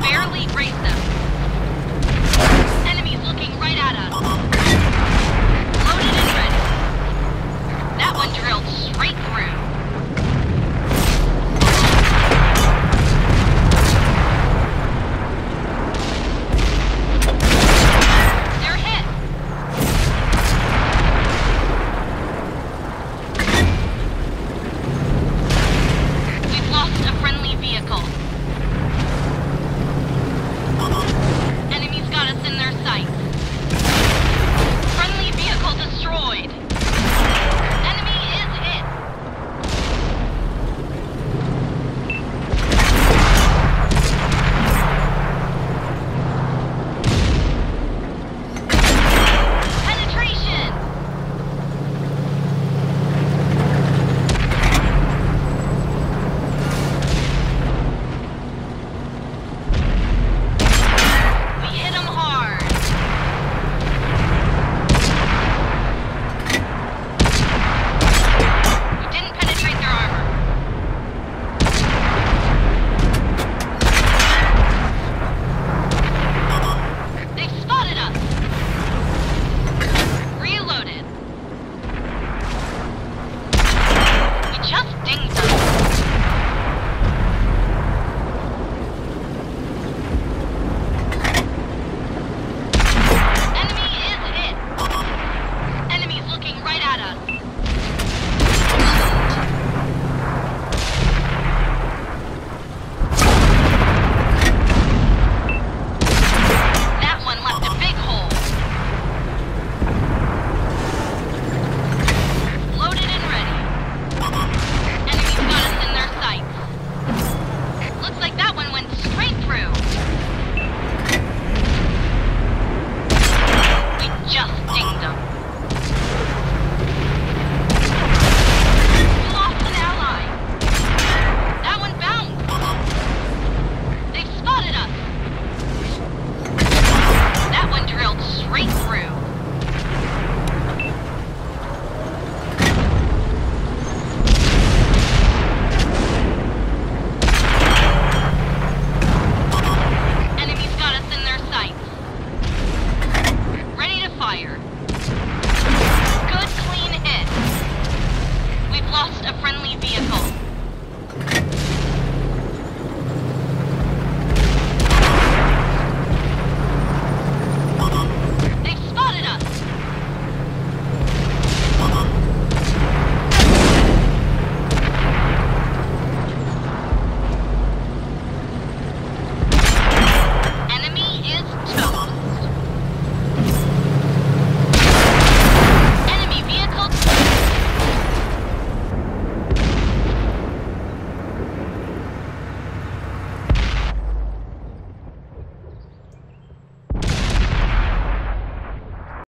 barely grazed them.